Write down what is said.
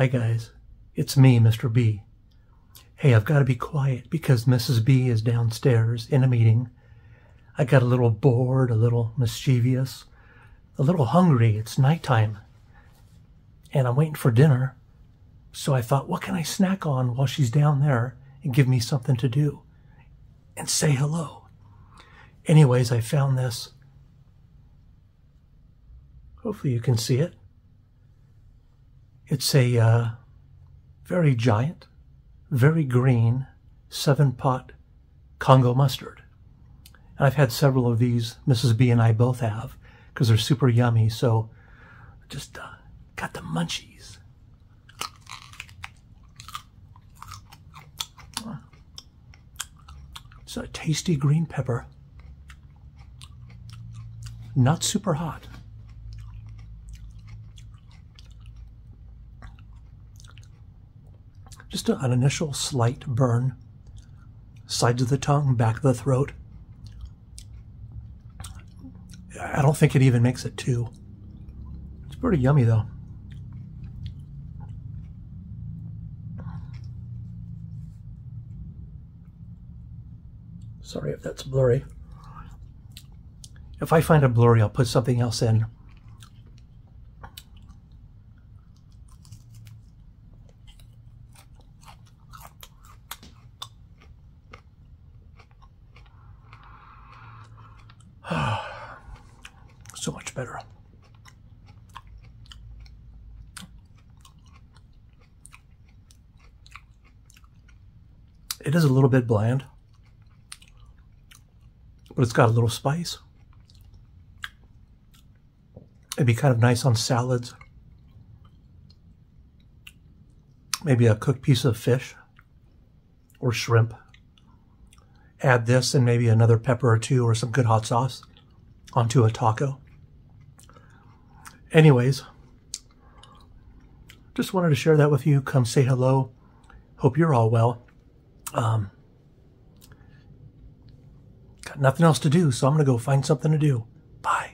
Hi, guys. It's me, Mr. Bee. Hey, I've got to be quiet because Mrs. Bee is downstairs in a meeting. I got a little bored, a little mischievous, a little hungry. It's nighttime. And I'm waiting for dinner. So I thought, what can I snack on while she's down there and give me something to do? And say hello. Anyways, I found this. Hopefully you can see it. It's a uh, very giant, very green seven pot Congo mustard. And I've had several of these, Mrs. Bee and I both have, because they're super yummy. So just uh, got the munchies. It's a tasty green pepper. Not super hot. Just an initial slight burn. Sides of the tongue, back of the throat. I don't think it even makes it two. It's pretty yummy though. Sorry if that's blurry. If I find it blurry, I'll put something else in. So much better. It is a little bit bland, but it's got a little spice. It'd be kind of nice on salads. Maybe a cooked piece of fish or shrimp. Add this and maybe another pepper or two or some good hot sauce onto a taco. Anyways, just wanted to share that with you. Come say hello. Hope you're all well. Um, got nothing else to do, so I'm going to go find something to do. Bye.